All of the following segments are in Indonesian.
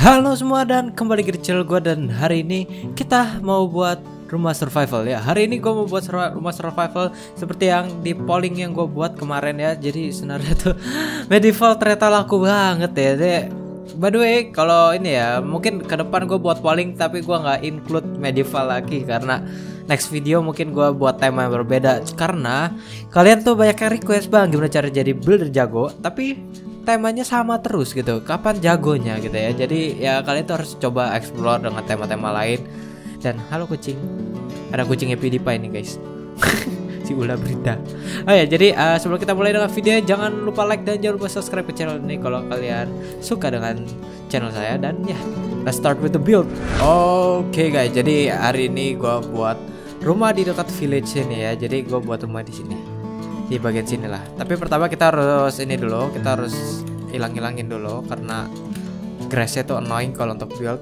Halo semua dan kembali ke channel gue dan hari ini kita mau buat rumah survival ya. Hari ini gue mau buat rumah survival seperti yang di polling yang gue buat kemarin ya. Jadi sebenarnya tuh medieval ternyata laku banget ya. Jadi, By the way kalau ini ya mungkin ke depan gue buat polling tapi gue nggak include medieval lagi karena next video mungkin gue buat tema yang berbeda. Karena kalian tuh banyak yang request bang gimana cara jadi builder jago. Tapi temanya sama terus gitu. Kapan jagonya gitu ya. Jadi ya kalian tuh harus coba explore dengan tema-tema lain. Dan halo kucing. Ada kucingnya PewDiePie nih guys. Si ulah berita. Oh ya jadi uh, sebelum kita mulai dengan videonya jangan lupa like dan jangan lupa subscribe ke channel ini kalau kalian suka dengan channel saya. Dan ya let's start with the build. Oke okay, guys. Jadi hari ini gua buat rumah di dekat village ini ya. Jadi gua buat rumah di sini di bagian sini lah. Tapi pertama kita harus ini dulu kita harus hilang-hilangin dulu karena grassnya tuh annoying kalau untuk build.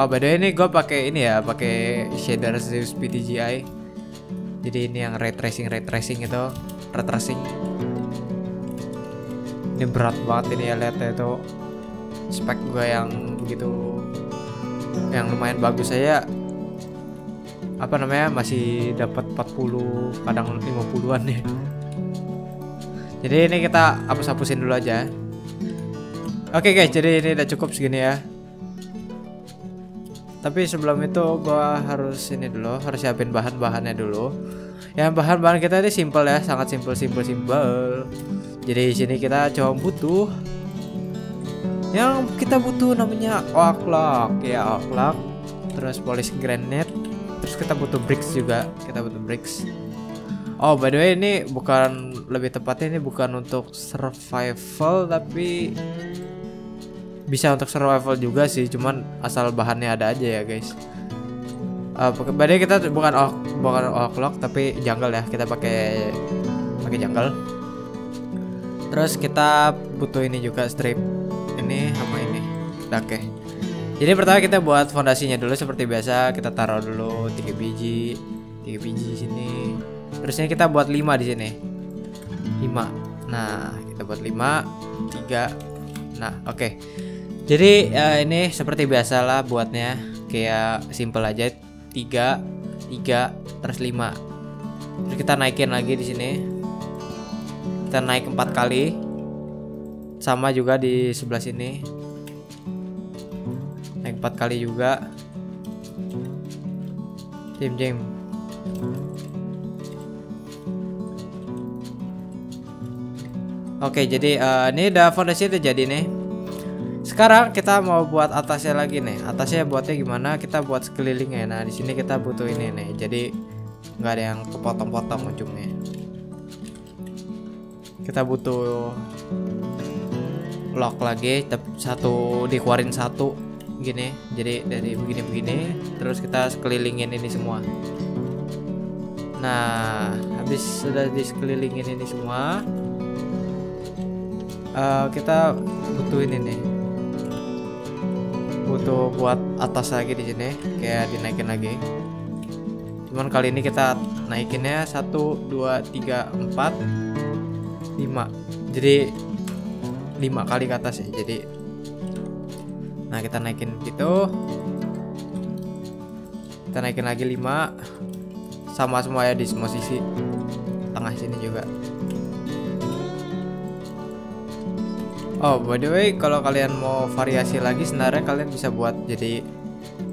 Oh by the way ini gue pakai ini ya pakai shader Zeus PTGI jadi ini yang ray tracing ray tracing itu ray tracing. Ini berat banget ini ya lihat itu spek gue yang begitu yang lumayan bagus saya apa namanya masih dapat 40 kadang 50-an nih jadi ini kita hapus-hapusin dulu aja. Oke guys jadi ini udah cukup segini ya. Tapi sebelum itu gua harus ini dulu harus siapin bahan-bahannya dulu. Yang bahan-bahan kita ini simple ya sangat simple simple simple jadi di sini kita cuma butuh yang kita butuh namanya oak ya oak terus polish granite terus kita butuh bricks juga kita butuh bricks. Oh by the way ini bukan lebih tepatnya ini bukan untuk survival tapi bisa untuk survival juga sih cuman asal bahannya ada aja ya guys. Uh, by kita bukan oh bukan clock tapi jungle ya. Kita pakai pakai jungle. Terus kita butuh ini juga strip. Ini sama ini. Oke. okay. Jadi pertama kita buat fondasinya dulu seperti biasa kita taruh dulu tiga biji, tiga biji sini. Terusnya kita buat lima di sini. lima. Nah, kita buat lima, tiga. Nah, oke. Okay. Jadi uh, ini seperti biasa lah buatnya kayak simple aja tiga, tiga, terus lima. Terus kita naikin lagi di sini. Kita naik empat kali. Sama juga di sebelah sini naik empat kali juga jam jam Oke, jadi uh, ini udah fondasi udah jadi nih. Sekarang kita mau buat atasnya lagi nih. Atasnya buatnya gimana? Kita buat sekelilingnya. Nah, di sini kita butuh ini nih. Jadi nggak ada yang kepotong-potong ujungnya. Kita butuh lock lagi, satu dikeluarin satu gini jadi dari begini-begini terus kita sekelilingin ini semua. Nah habis sudah di sekelilingin ini semua uh, kita butuh ini. Nih butuh buat atas lagi di sini kayak dinaikin lagi. Cuman kali ini kita naikinnya satu dua tiga empat lima. Jadi lima kali ke atas ya jadi nah kita naikin gitu kita naikin lagi 5 sama semua ya di semua sisi. Tengah sini juga. Oh by the way kalau kalian mau variasi lagi sebenarnya kalian bisa buat jadi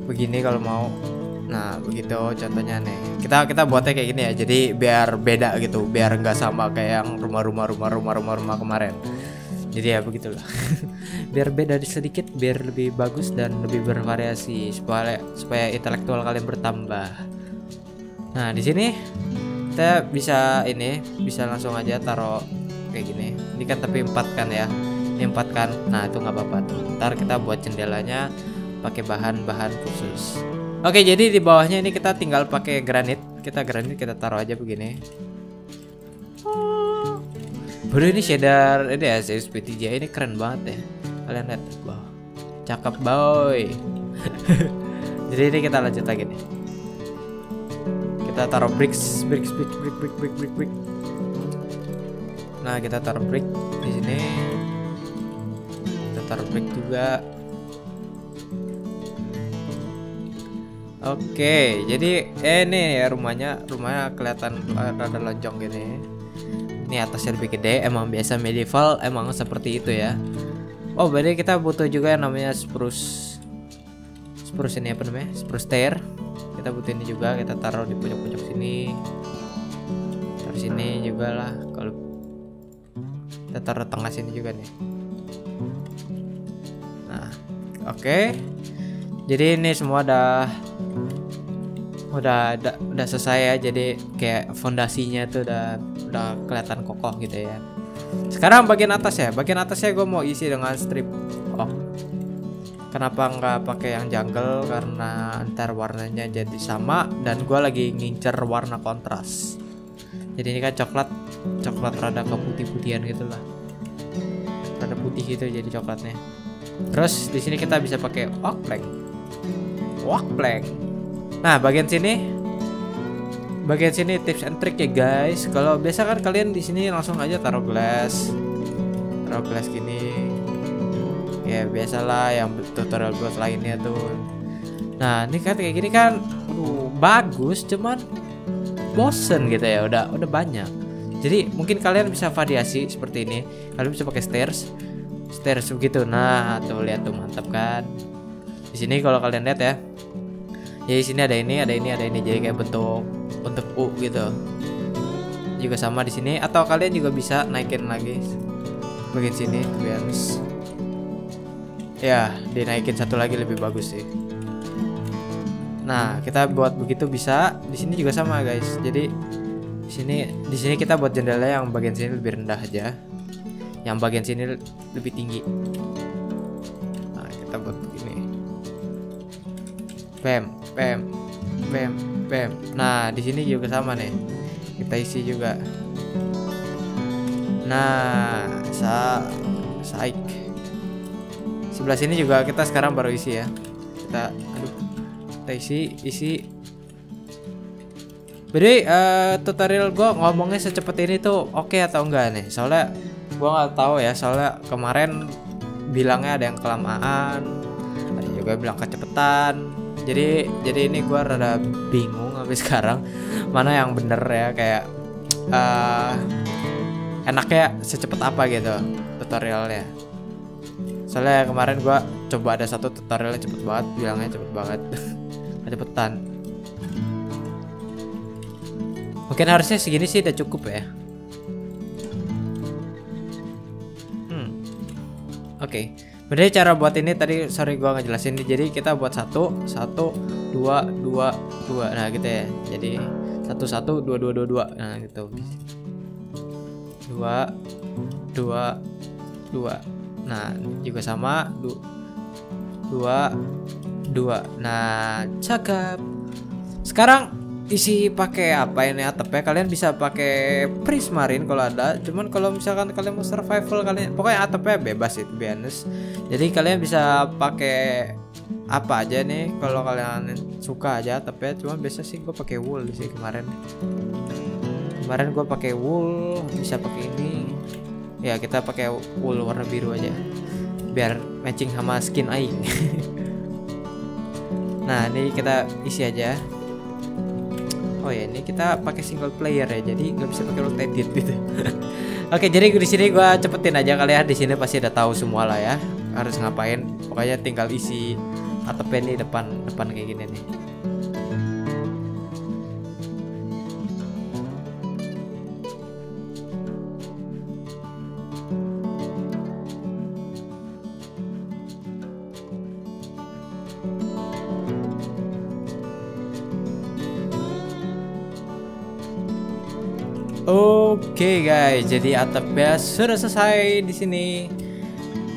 begini kalau mau. Nah begitu contohnya nih. Kita kita buatnya kayak gini ya. Jadi biar beda gitu. Biar nggak sama kayak yang rumah-rumah rumah-rumah rumah-rumah kemarin jadi ya begitulah. Biar beda sedikit biar lebih bagus dan lebih bervariasi supaya supaya intelektual kalian bertambah. Nah di sini kita bisa ini bisa langsung aja taruh kayak gini. Ini kan tapi empat kan ya. Ini empat kan nah itu nggak apa-apa ntar kita buat jendelanya pakai bahan-bahan khusus. Oke jadi di bawahnya ini kita tinggal pakai granit. Kita granit kita taruh aja begini Bro ini shader ini ya series P3 ini keren banget ya. Kalian lihat, wow. Cakep boy. Jadi ini kita lanjut lagi nih. Kita taruh bricks, bricks, bricks, bricks bricks bricks brick, brick. Nah kita taruh brick di sini. Kita taruh brick juga. Oke, jadi eh, ini ya rumahnya, rumahnya kelihatan eh, ada lonjong gini. Ini atasnya lebih gede, emang biasa medieval, emang seperti itu ya. Oh, berarti kita butuh juga yang namanya spruce. Spruce ini apa namanya? Spruce stair. Kita butuh ini juga, kita taruh di pojok-pojok sini. Taruh sini juga lah. Kalau kita taruh tengah sini juga nih. Nah, oke. Jadi ini semua udah udah udah, udah selesai ya jadi kayak fondasinya tuh udah udah kelihatan kokoh gitu ya. Sekarang bagian atas ya bagian atasnya gue mau isi dengan strip. Oh. Kenapa nggak pakai yang jungle? Karena antar warnanya jadi sama dan gue lagi ngincer warna kontras. Jadi ini kan coklat coklat rada ke putih-putihan gitu lah. Rada putih gitu jadi coklatnya. Terus di sini kita bisa pakai walk plank. Walk plank. Nah, bagian sini bagian sini tips and trick ya guys. Kalau biasa kan kalian di sini langsung aja taruh gelas. Taruh gelas gini. Ya, biasalah yang tutorial buat lainnya tuh. Nah, ini kan kayak gini kan aduh, bagus cuman bosen gitu ya. Udah udah banyak. Jadi mungkin kalian bisa variasi seperti ini. Kalian bisa pakai stairs. Stairs begitu. Nah, tuh lihat tuh mantap kan. Di sini kalau kalian lihat ya, jadi sini ada ini ada ini ada ini jadi kayak bentuk bentuk U gitu. Juga sama di sini atau kalian juga bisa naikin lagi. Bagian sini biar ya dinaikin satu lagi lebih bagus sih. Nah kita buat begitu bisa di sini juga sama guys. Jadi di sini di sini kita buat jendela yang bagian sini lebih rendah aja. Yang bagian sini lebih tinggi. Nah kita buat begini. Bam bam bam bam nah di sini juga sama nih. Kita isi juga. Nah sa saik. Sebelah sini juga kita sekarang baru isi ya. Kita aduh kita isi isi. Jadi uh, tutorial gue ngomongnya secepat ini tuh oke okay atau enggak nih? Soalnya gue nggak tahu ya soalnya kemarin bilangnya ada yang kelamaan ada juga bilang kecepatan jadi jadi ini gue rada bingung sampai sekarang. Mana yang bener ya? Kayak uh, enaknya secepat apa gitu tutorialnya. Soalnya kemarin gue coba ada satu tutorialnya cepet banget bilangnya cepet banget. Cepetan. Mungkin harusnya segini sih udah cukup ya. Hmm. Oke. okay. Bener cara buat ini tadi sorry gua ngejelasin jadi kita buat satu satu dua dua dua. Nah gitu ya. Jadi satu satu dua dua dua dua. Nah gitu. Dua dua dua. Nah juga sama. Du, dua dua. Nah cakep. Sekarang isi pakai apa ini atapnya? Kalian bisa pakai prismarin kalau ada. Cuman kalau misalkan kalian mau survival kalian pokoknya atapnya bebas itu biasa jadi kalian bisa pakai apa aja nih kalau kalian suka aja atapnya. Cuma biasa sih gue pakai wool sih kemarin. Kemarin gue pakai wool bisa pakai ini. Ya kita pakai wool warna biru aja. Biar matching sama skin aing. Nah ini kita isi aja oh ya ini kita pakai single player ya jadi nggak bisa pakai rotated gitu. Oke jadi di sini gue cepetin aja kali ya di sini pasti udah tahu semua lah ya harus ngapain. Pokoknya tinggal isi atau di depan depan kayak gini nih Oke okay guys, jadi atapnya sudah selesai di sini.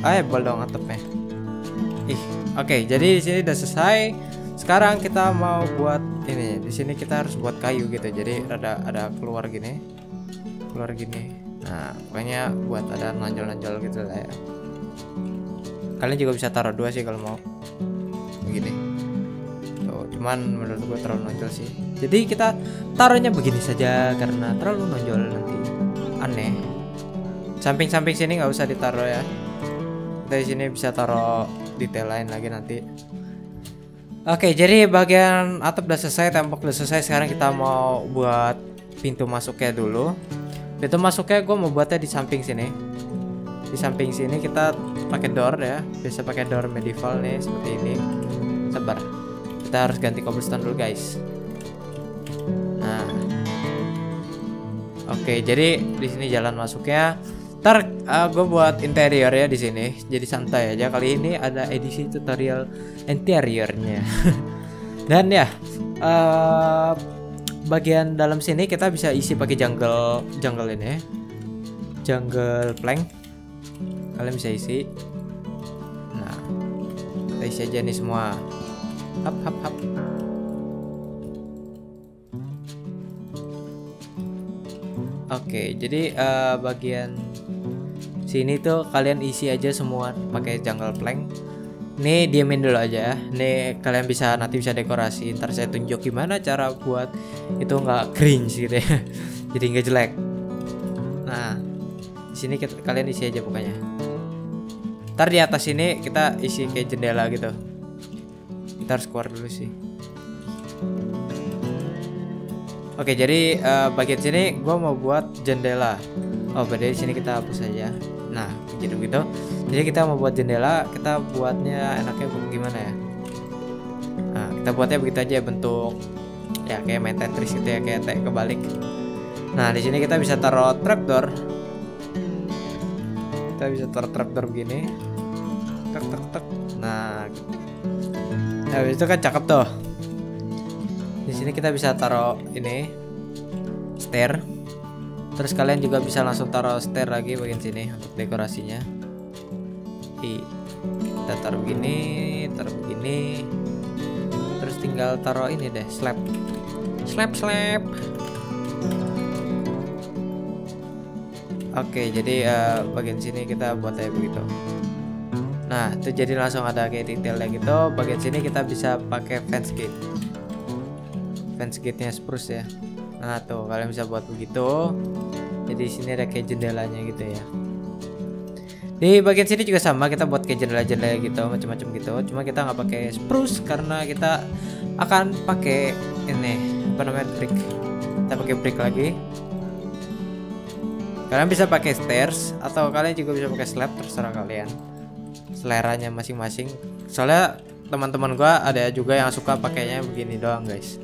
Ayo dong atapnya. Ih, oke, okay, jadi di sini udah selesai. Sekarang kita mau buat ini. Di sini kita harus buat kayu gitu. Jadi ada ada keluar gini. Keluar gini. Nah, pokoknya buat ada nonjol-nonjol gitu lah ya. Kalian juga bisa taruh dua sih kalau mau. Begini cuman menurut gue terlalu nonjol sih jadi kita taruhnya begini saja karena terlalu nonjol nanti aneh samping-samping sini nggak usah ditaruh ya dari sini bisa taruh detail lain lagi nanti Oke, jadi bagian atap udah selesai, tembok udah selesai. Sekarang kita mau buat pintu masuknya dulu. Pintu masuknya gue mau buatnya di samping sini. Di samping sini kita pakai door ya. Bisa pakai door medieval nih seperti ini. Sabar. Kita harus ganti cobblestone dulu guys. Nah. Oke, jadi di sini jalan masuknya. Ntar uh, gue buat interior ya di sini. Jadi santai aja. Kali ini ada edisi tutorial interiornya. Dan ya, uh, bagian dalam sini kita bisa isi pakai jungle jungle ini. Jungle plank. Kalian bisa isi. Nah, kita isi aja nih semua. Hap hap hap. Oke, jadi uh, bagian sini tuh kalian isi aja semua pakai jungle plank. Nih diamin dulu aja. ya. Nih kalian bisa nanti bisa dekorasi. Ntar saya tunjuk gimana cara buat itu nggak cringe gitu ya. jadi nggak jelek. Nah, di sini kalian isi aja pokoknya. Ntar di atas ini kita isi kayak jendela gitu. Kita harus keluar dulu sih. Oke, jadi uh, bagian sini gue mau buat jendela. Oh, berarti di sini kita hapus saja. Nah, gitu gitu. Jadi kita mau buat jendela, kita buatnya enaknya gimana ya? Nah, kita buatnya begitu aja bentuk ya kayak main Tetris gitu ya, kayak kayak kebalik. Nah, di sini kita bisa taruh trapdoor. Kita bisa taruh trapdoor begini. Tek tek tek. Nah, nah itu kan cakep tuh. Di sini kita bisa taruh ini stair. Terus kalian juga bisa langsung taruh stair lagi bagian sini untuk dekorasinya. I, kita taruh begini taruh begini. Terus tinggal taruh ini deh slab. Slab slab. Oke jadi uh, bagian sini kita buat kayak begitu nah itu jadi langsung ada kayak detailnya gitu bagian sini kita bisa pakai fence gate fence gate-nya spruce ya. Nah, tuh kalian bisa buat begitu. Jadi di sini ada kayak jendelanya gitu ya. Di bagian sini juga sama, kita buat kayak jendela-jendela gitu, macam-macam gitu. Cuma kita nggak pakai spruce karena kita akan pakai ini apa namanya brick. Kita pakai brick lagi. Kalian bisa pakai stairs atau kalian juga bisa pakai slab terserah kalian. Seleranya masing-masing. Soalnya teman-teman gua ada juga yang suka pakainya begini doang, guys.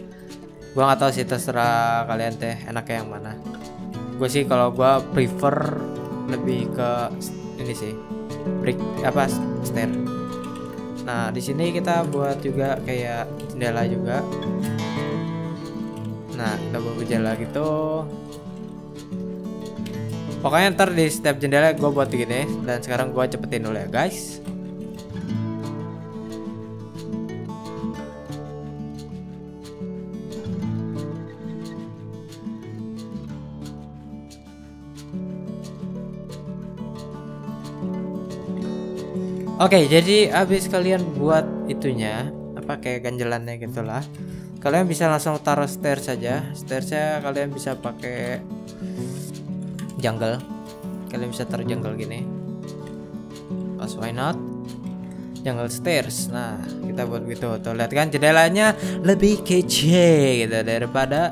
Gua nggak tahu sih terserah kalian teh enaknya yang mana. Gue sih kalau gua prefer lebih ke ini sih brick apa stair. Nah di sini kita buat juga kayak jendela juga. Nah kita buat jendela gitu. Pokoknya ntar di setiap jendela gue buat gini dan sekarang gue cepetin dulu ya guys Oke, jadi abis kalian buat itunya apa kayak ganjelannya gitulah. Kalian bisa langsung taruh stair saja. Stairsnya kalian bisa pakai jungle. Kalian bisa taruh jungle gini. Pas why not? Jungle stairs. Nah, kita buat gitu. Tuh lihat kan jendelanya lebih kece gitu daripada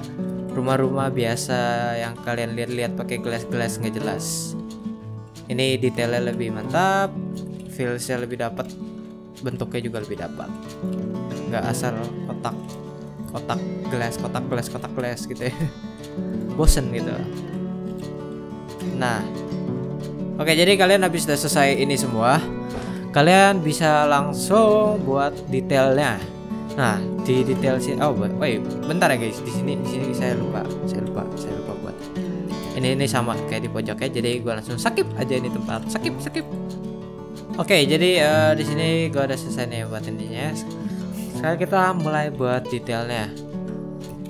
rumah-rumah biasa yang kalian lihat-lihat pakai gelas-gelas nggak jelas. Ini detailnya lebih mantap feelsnya lebih dapat bentuknya juga lebih dapat nggak asal kotak kotak gelas kotak gelas kotak gelas gitu ya. Bosen gitu. Nah oke jadi kalian habis sudah selesai ini semua kalian bisa langsung buat detailnya. Nah di detail sini oh wait bentar ya guys di sini di sini saya lupa saya lupa saya lupa buat. Ini ini sama kayak di pojoknya jadi gue langsung sakit aja ini tempat sakit sakit Oke, okay, jadi uh, di sini gue udah selesai nih buat intinya. Sekarang kita mulai buat detailnya.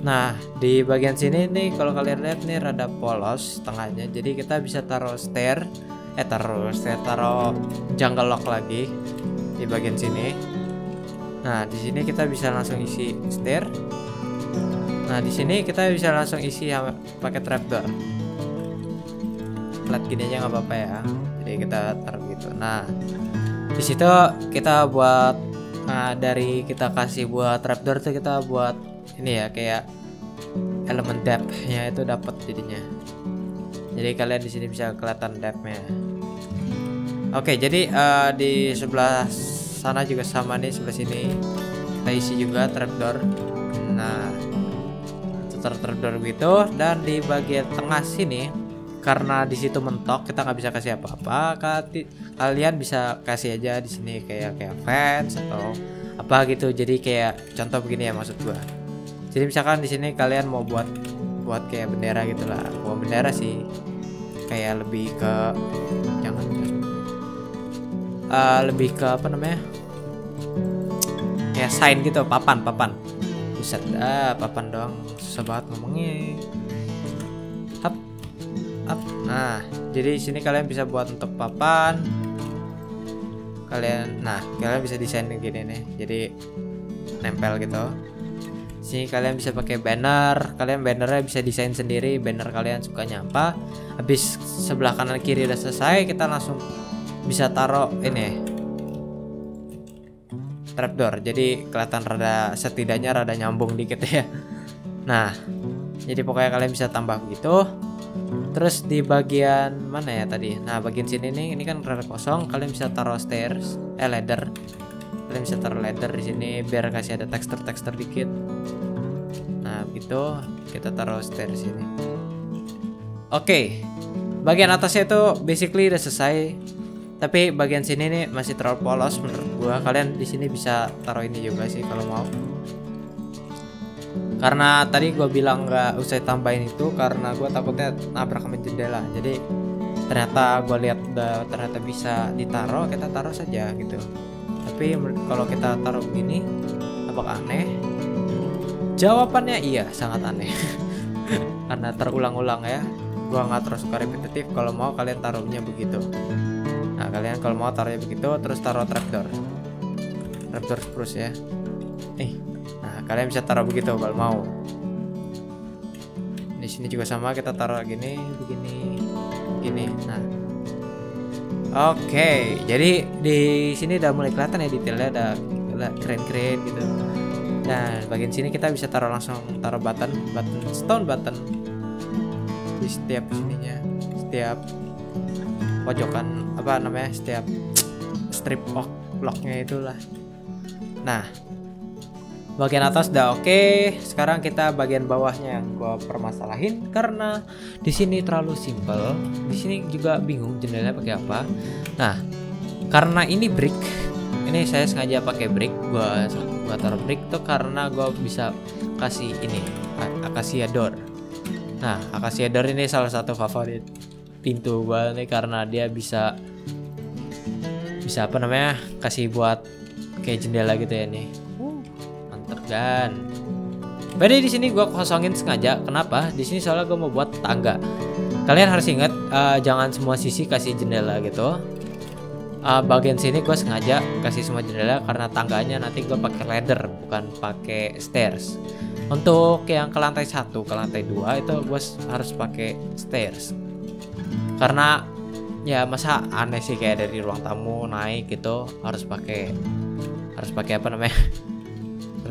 Nah, di bagian sini nih kalau kalian lihat nih rada polos tengahnya. Jadi kita bisa taruh stair, eh taruh stair, taruh jungle lock lagi di bagian sini. Nah, di sini kita bisa langsung isi stair. Nah, di sini kita bisa langsung isi pakai trapdoor. Flat gini aja nggak apa-apa ya. Jadi kita taruh gitu. Nah, di situ kita buat nah, dari kita kasih buat trapdoor tuh kita buat ini ya kayak elemen depth-nya itu dapat jadinya. Jadi kalian di sini bisa kelihatan depth-nya. Oke jadi uh, di sebelah sana juga sama nih sebelah sini kita isi juga trapdoor. Nah trapdoor gitu dan di bagian tengah sini karena di situ mentok kita nggak bisa kasih apa-apa kalian bisa kasih aja di sini kayak kayak fans atau apa gitu. Jadi kayak contoh begini ya maksud gua. Jadi misalkan di sini kalian mau buat buat kayak bendera gitulah buat bendera sih. Kayak lebih ke jangan uh, lebih ke apa namanya? Kayak sign gitu papan papan. Buset ah papan doang. Susah banget ngomongnya. Up nah jadi sini kalian bisa buat untuk papan kalian nah kalian bisa desain gini nih jadi nempel gitu. Sini kalian bisa pakai banner kalian bannernya bisa desain sendiri banner kalian sukanya apa habis sebelah kanan kiri udah selesai kita langsung bisa taruh ini trapdoor. Jadi kelihatan rada setidaknya rada nyambung dikit ya. Nah jadi pokoknya kalian bisa tambah begitu terus di bagian mana ya tadi? Nah bagian sini nih ini kan rada kosong. Kalian bisa taruh stairs eh ladder. Kalian bisa taruh ladder di sini biar kasih ada tekstur tekstur dikit. Nah gitu kita taruh stairs sini. Oke okay. bagian atasnya itu basically udah selesai. Tapi bagian sini nih masih terlalu polos menurut gua. Kalian di sini bisa taruh ini juga sih kalau mau karena tadi gue bilang nggak usah tambahin itu karena gue takutnya nabrak sama jendela. Jadi ternyata gue lihat udah ternyata bisa ditaruh kita taruh saja gitu. Tapi kalau kita taruh begini apakah aneh. Jawabannya iya sangat aneh. Karena terulang-ulang ya. Gue nggak terus suka repetitif kalau mau kalian taruhnya begitu. Nah kalian kalau mau taruhnya begitu terus taruh trapdoor. Trapdoor spruce ya. Eh kalian bisa taruh begitu kalau mau. Di sini juga sama kita taruh gini begini gini. Nah. Oke okay, jadi di sini udah mulai kelihatan ya detailnya ada keren-keren gitu. Dan bagian sini kita bisa taruh langsung taruh button button stone button. Di setiap sininya setiap pojokan apa namanya setiap strip lock locknya itulah. Nah bagian atas udah oke. Okay. sekarang kita bagian bawahnya yang gua permasalahin karena di sini terlalu simple di sini juga bingung jendelanya pakai apa. Nah karena ini brick ini saya sengaja pakai brick gua gua taruh brick tuh karena gua bisa kasih ini acacia door. Nah acacia door ini salah satu favorit pintu gua nih karena dia bisa bisa apa namanya kasih buat kayak jendela gitu ya nih dan Pada di sini gue kosongin sengaja. Kenapa? Di sini soalnya gue mau buat tangga. Kalian harus ingat uh, jangan semua sisi kasih jendela gitu. Uh, bagian sini gue sengaja kasih semua jendela karena tangganya nanti gue pakai ladder bukan pakai stairs. Untuk yang ke lantai satu ke lantai dua itu gue harus pakai stairs. Karena ya masa aneh sih kayak dari ruang tamu naik gitu harus pakai harus pakai apa namanya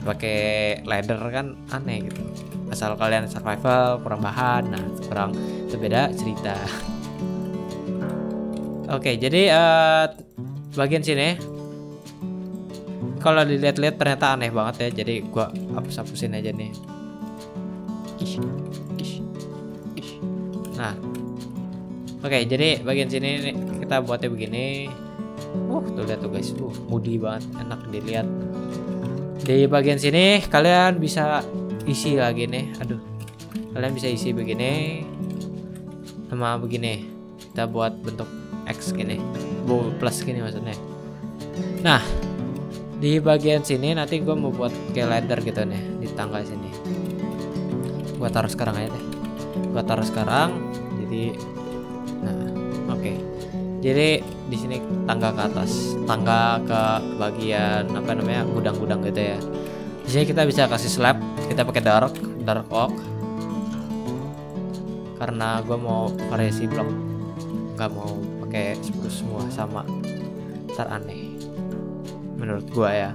pakai ladder kan aneh gitu. Asal kalian survival kurang bahan nah kurang itu beda cerita. Oke jadi uh, bagian sini kalau dilihat-lihat ternyata aneh banget ya jadi gua hapus-hapusin aja nih. Nah oke jadi bagian sini kita buatnya begini. Uh tuh lihat tuh guys uh mudi banget enak dilihat di bagian sini kalian bisa isi lagi nih. Aduh kalian bisa isi begini sama begini. Kita buat bentuk X gini plus gini maksudnya. Nah di bagian sini nanti gue mau buat kayak ladder gitu nih di tangga sini. Gue taruh sekarang aja deh. Gue taruh sekarang jadi nah oke. okay. Jadi di sini tangga ke atas tangga ke bagian apa namanya gudang-gudang gitu ya. Di sini kita bisa kasih slab kita pakai dark dark oak. Karena gue mau variasi blok nggak mau pakai spruce semua sama. Ntar aneh menurut gua ya.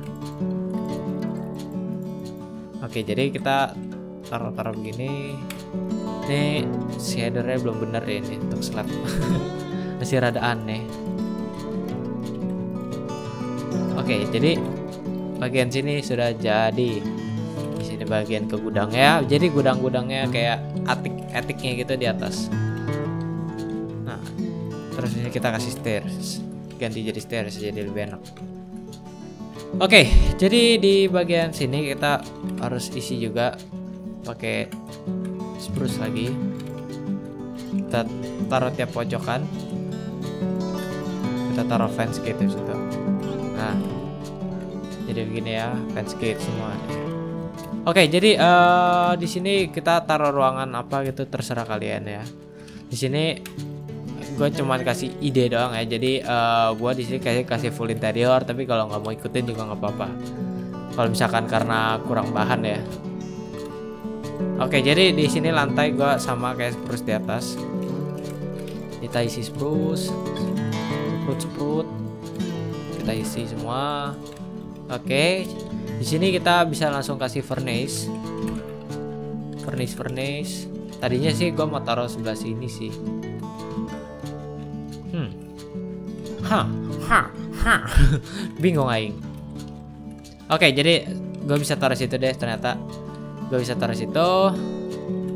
Oke jadi kita taruh-taruh begini. Ini shadernya belum bener ya ini untuk slab masih rada aneh. Oke jadi bagian sini sudah jadi. Di sini bagian ke gudangnya jadi gudang-gudangnya kayak atik-atiknya gitu di atas. Nah terus ini kita kasih stairs. Ganti jadi stairs jadi lebih enak. Oke, jadi di bagian sini kita harus isi juga pakai spruce lagi. Kita taruh tiap pojokan. Kita taruh fence gate di. Nah, jadi begini ya, gate semua. Oke, jadi uh, di sini kita taruh ruangan apa gitu terserah kalian ya. Di sini gue cuman kasih ide doang ya jadi uh, gue di sini kasih kasih full interior tapi kalau nggak mau ikutin juga nggak apa-apa kalau misalkan karena kurang bahan ya oke jadi di sini lantai gue sama kayak spruce di atas kita isi spruce sprut sprut kita isi semua oke di sini kita bisa langsung kasih furnace furnace furnace tadinya sih gue mau taruh sebelah sini sih Hmm. Hah, hah, hah. Bingung aing. Oke, jadi gue bisa taruh situ deh ternyata. Gue bisa taruh situ.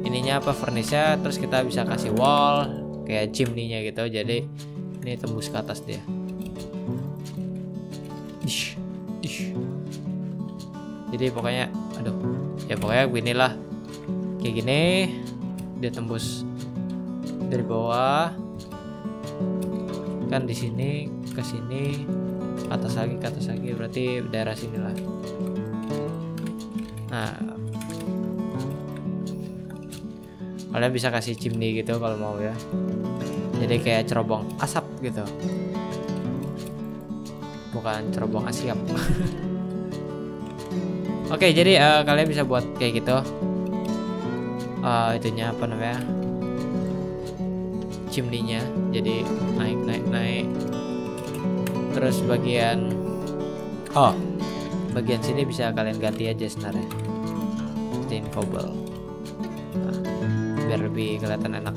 Ininya apa furnace terus kita bisa kasih wall kayak chimney-nya gitu. Jadi ini tembus ke atas dia. Ish, ish. Jadi pokoknya aduh, ya pokoknya beginilah. Kayak gini dia tembus dari bawah kan di sini ke sini atas lagi ke atas lagi berarti daerah sini lah nah kalian bisa kasih chimney gitu kalau mau ya jadi kayak cerobong asap gitu. Bukan cerobong asiap oke jadi uh, kalian bisa buat kayak gitu. Uh, itunya apa namanya? Chimney-nya. Jadi naik naik naik. Terus bagian oh bagian sini bisa kalian ganti aja sebenarnya. Jadiin cobble. Nah, biar lebih kelihatan enak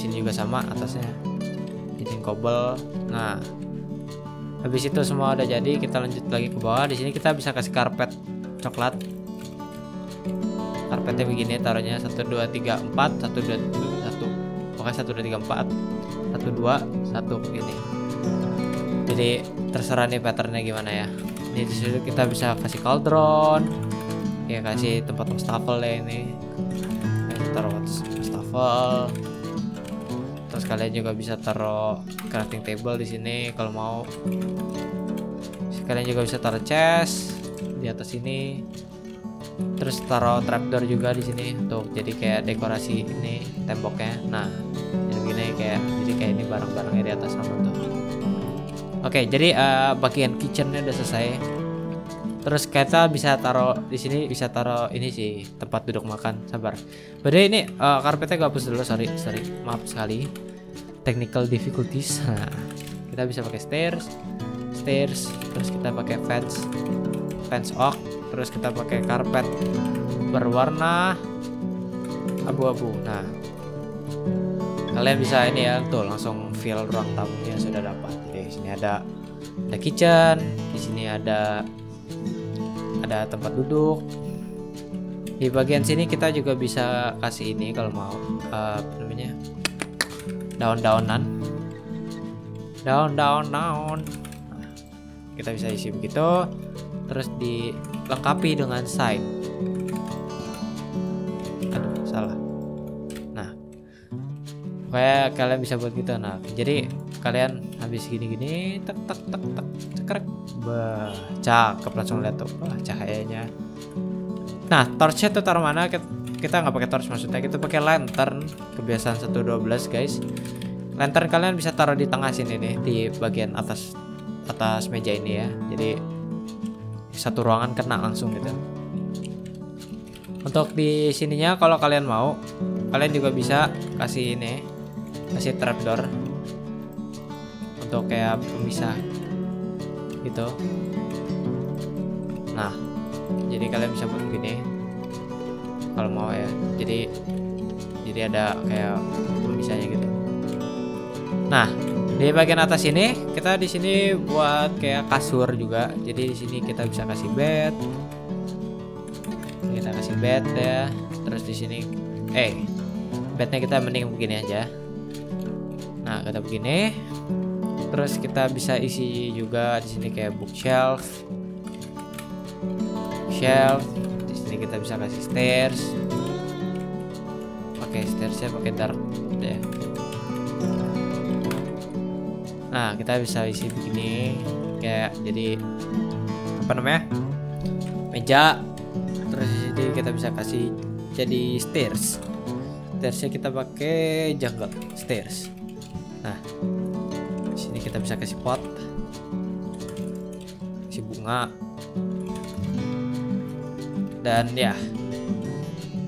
sini juga sama atasnya. Jadiin cobble nah habis itu semua udah jadi kita lanjut lagi ke bawah. Di sini kita bisa kasih karpet coklat. Karpetnya begini taruhnya satu dua tiga empat satu dua satu. Pokoknya satu dua tiga empat. Satu dua satu ini jadi terserah nih patternnya gimana ya. Ini di situ kita bisa kasih cauldron. Ya kasih tempat wastafel ya ini taruh wastafel kalian juga bisa taruh crafting table di sini kalau mau. Kalian juga bisa taruh chest di atas ini. Terus taruh trapdoor juga di sini tuh jadi kayak dekorasi ini temboknya. Nah jadi gini kayak jadi kayak ini barang-barangnya di atas sama tuh. Oke jadi uh, bagian kitchennya udah selesai. Terus kita bisa taruh di sini bisa taruh ini sih tempat duduk makan. Sabar. Berarti ini uh, karpetnya gue hapus dulu sorry sorry. Maaf sekali technical difficulties. Nah, kita bisa pakai stairs stairs terus kita pakai fence fence oak terus kita pakai karpet berwarna abu-abu. Nah kalian bisa ini ya tuh langsung feel ruang tamunya sudah dapat. Di sini ada ada kitchen di sini ada ada tempat duduk. Di bagian sini kita juga bisa kasih ini kalau mau uh, daun-daunan. Daun-daun daun kita bisa isi begitu terus dilengkapi dengan sign aduh salah. Nah kayak kalian bisa buat gitu. Nah jadi kalian habis gini-gini tek tek tek tek cekrek. Bah cakep langsung lihat tuh. Wah cahayanya. Nah torchnya tuh taruh mana? Kita nggak pakai torch maksudnya kita pakai lantern kebiasaan 112 guys. Lantern kalian bisa taruh di tengah sini nih di bagian atas atas meja ini ya. Jadi satu ruangan kena langsung gitu. Untuk di sininya kalau kalian mau kalian juga bisa kasih ini kasih trapdoor untuk kayak pemisah gitu. Nah jadi kalian bisa buat begini kalau mau ya. Jadi jadi ada kayak misalnya gitu. Nah di bagian atas ini kita di sini buat kayak kasur juga. Jadi di sini kita bisa kasih bed. Kita kasih bed ya. Terus di sini eh bednya kita mending begini aja. Nah kita begini. Terus kita bisa isi juga di sini kayak bookshelf. Shelf sini kita bisa kasih stairs. Pakai stairsnya pakai dark ya. Nah kita bisa isi begini kayak jadi apa namanya meja. Terus di sini kita bisa kasih jadi stairs. Stairsnya kita pakai jungle stairs. Nah sini kita bisa kasih pot kasih bunga dan ya.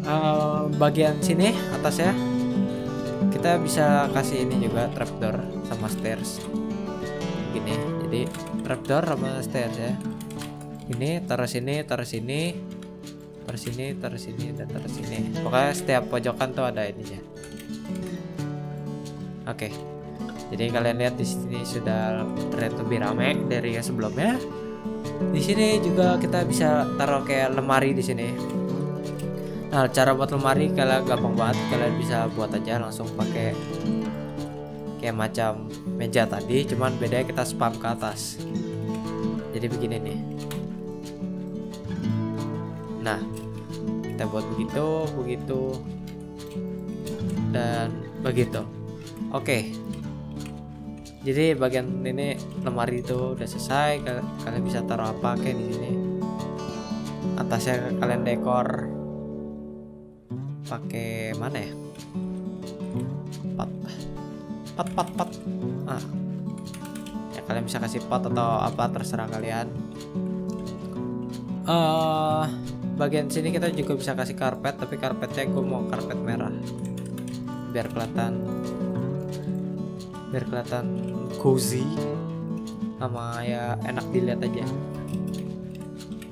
Uh, bagian sini atas ya kita bisa kasih ini juga trapdoor sama stairs. Gini jadi trapdoor sama stairs ya. Ini taruh sini taruh sini taruh sini taruh sini dan taruh sini. Pokoknya setiap pojokan tuh ada ininya. Oke. Jadi kalian lihat di sini sudah terlihat lebih ramai dari yang sebelumnya di sini juga kita bisa taruh kayak lemari di sini. Nah cara buat lemari kalian gampang banget. Kalian bisa buat aja langsung pakai kayak macam meja tadi cuman bedanya kita spam ke atas. Jadi begini nih. Nah kita buat begitu begitu dan begitu. Oke jadi bagian ini lemari itu udah selesai kalian bisa taruh apa kayak di sini. Atasnya kalian dekor. Pakai mana ya? Pot. Pot pot pot. Ah. Ya kalian bisa kasih pot atau apa terserah kalian. Uh, bagian sini kita juga bisa kasih karpet tapi karpetnya gue mau karpet merah. Biar kelihatan biar kelihatan cozy sama ya enak dilihat aja.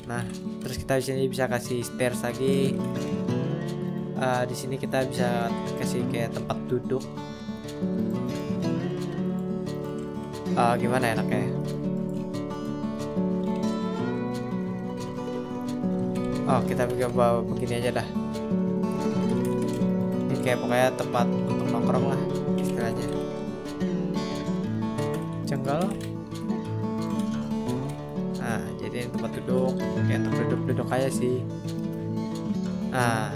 Nah terus kita di sini bisa kasih stairs lagi. Uh, di sini kita bisa kasih kayak tempat duduk. Uh, gimana enaknya? Oh kita bawa begini aja dah. Ini kayak pokoknya tempat untuk nongkrong lah jenggal nah jadi tempat duduk kayak tempat duduk duduk aja sih. Nah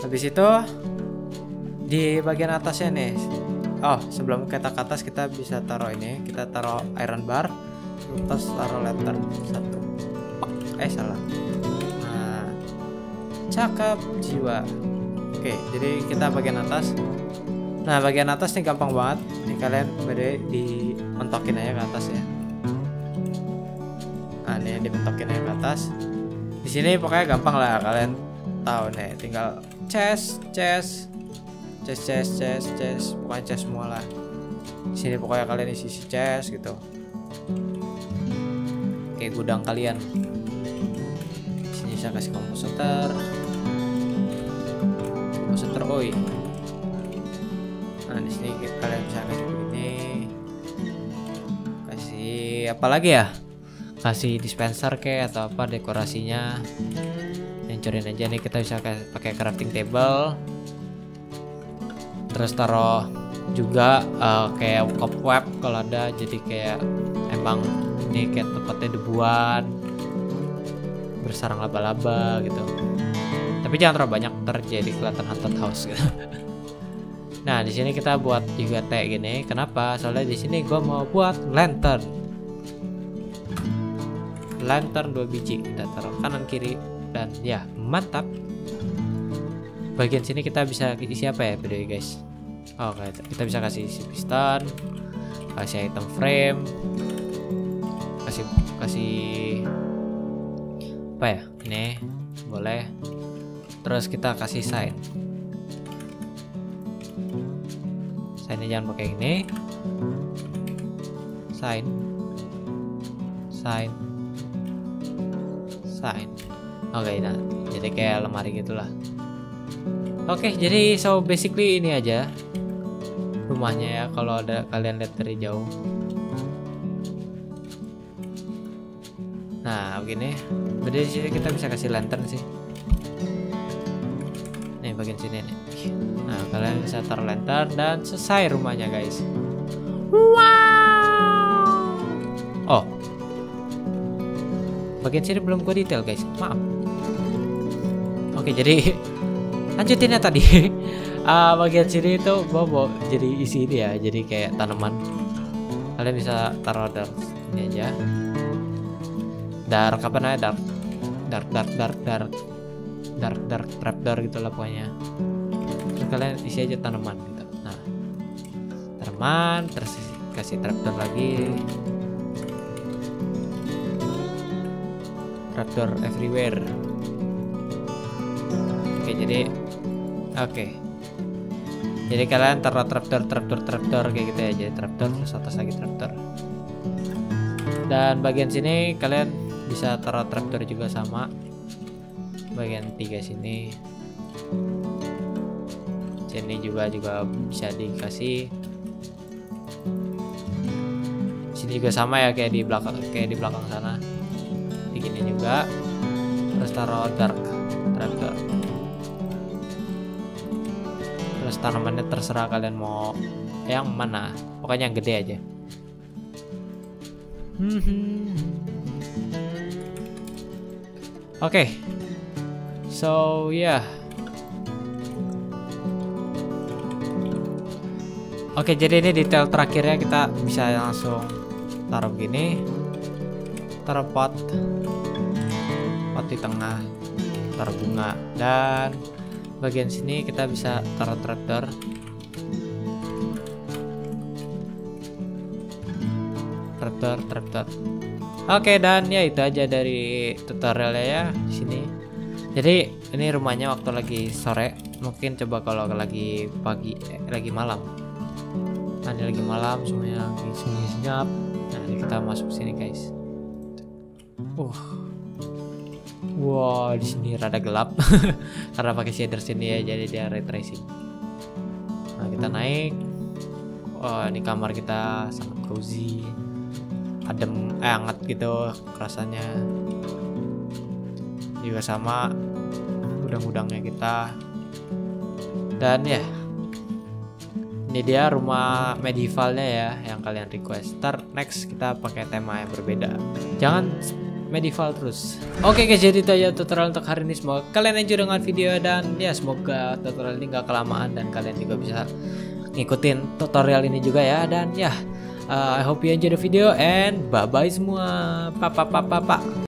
habis itu di bagian atasnya nih oh sebelum kita ke atas kita bisa taruh ini kita taruh iron bar terus taruh lantern satu. Eh salah. Cakep jiwa. Oke jadi kita bagian atas. Nah bagian atas nih gampang banget. Ini kalian beda di mentokin aja ke atas ya. Nah ini dimentokin aja ke atas. Di sini pokoknya gampang lah kalian tahu nih tinggal chest chest chest chest chest chest pokoknya chest semua lah. Di sini pokoknya kalian isi chest gitu. Kayak gudang kalian. Di sini bisa kasih komposter komposter oi. Nah di sini kalian kasih apa lagi ya? Kasih dispenser kayak atau apa dekorasinya. Hancurin aja nih kita bisa pakai crafting table. Terus taruh juga uh, kayak web kalau ada jadi kayak emang ini kayak tempatnya debuan bersarang laba-laba gitu. Tapi jangan terlalu banyak terjadi kelihatan haunted house gitu. Nah di sini kita buat juga tag gini. Kenapa? Soalnya di sini gue mau buat lantern lantern dua biji kita taruh kanan kiri dan ya mantap. Bagian sini kita bisa isi apa ya beda guys? Oh kita bisa kasih isi piston kasih item frame kasih kasih apa ya ini boleh. Terus kita kasih sign. Signnya jangan pakai ini. Sign. Sign oke okay, nah jadi kayak lemari gitulah. Oke okay, jadi so basically ini aja rumahnya ya kalau ada kalian lihat dari jauh. Nah begini. Berarti kita bisa kasih lantern sih. Nih bagian sini nih. Nah kalian bisa taruh lantern dan selesai rumahnya guys. Wow! Oh. Bagian sini belum gue detail guys. Maaf oke jadi lanjutin ya tadi. Uh, bagian sini itu bobo jadi isi ini ya jadi kayak tanaman. Kalian bisa taruh dark ini aja. Dark apa namanya? Dark dark dark dark dark dark dark trap dark gitu lah pokoknya. Terus kalian isi aja tanaman gitu. Nah tanaman terus kasih trapdoor lagi. Trapdoor everywhere jadi oke. Jadi kalian taruh trapdoor trapdoor trapdoor kayak gitu ya. Jadi trapdoor terus atas lagi trapdoor. Dan bagian sini kalian bisa taruh trapdoor juga sama. Bagian tiga sini. Sini juga juga bisa dikasih. Sini juga sama ya kayak di belakang kayak di belakang sana. Begini juga. Terus taruh dark terus tanamannya terserah kalian mau yang mana pokoknya yang gede aja oke okay. so ya yeah. Oke, jadi ini detail terakhirnya kita bisa langsung taruh begini. Taruh pot. Pot di tengah. Taruh bunga dan bagian sini kita bisa taruh trapdoor trapdoor trapdoor oke dan ya itu aja dari tutorialnya ya di sini. Jadi ini rumahnya waktu lagi sore. Mungkin coba kalau lagi pagi eh, lagi malam. Ini lagi malam semuanya lagi senyap nah kita masuk sini guys. Uh Wow, di sini rada gelap karena pakai shader sini ya, jadi dia ray tracing. Nah, kita naik. Oh, ini kamar kita sangat cozy. Adem, eh, hangat gitu rasanya. Juga sama gudang-gudangnya kita. Dan ya, ini dia rumah medievalnya ya yang kalian request. Ntar next kita pakai tema yang berbeda. Jangan medieval terus. Oke guys, jadi itu aja tutorial untuk hari ini. Semoga kalian enjoy dengan video dan ya semoga tutorial ini gak kelamaan dan kalian juga bisa ngikutin tutorial ini juga ya dan ya uh, I hope you enjoy the video and bye bye semua. Papa papa papa.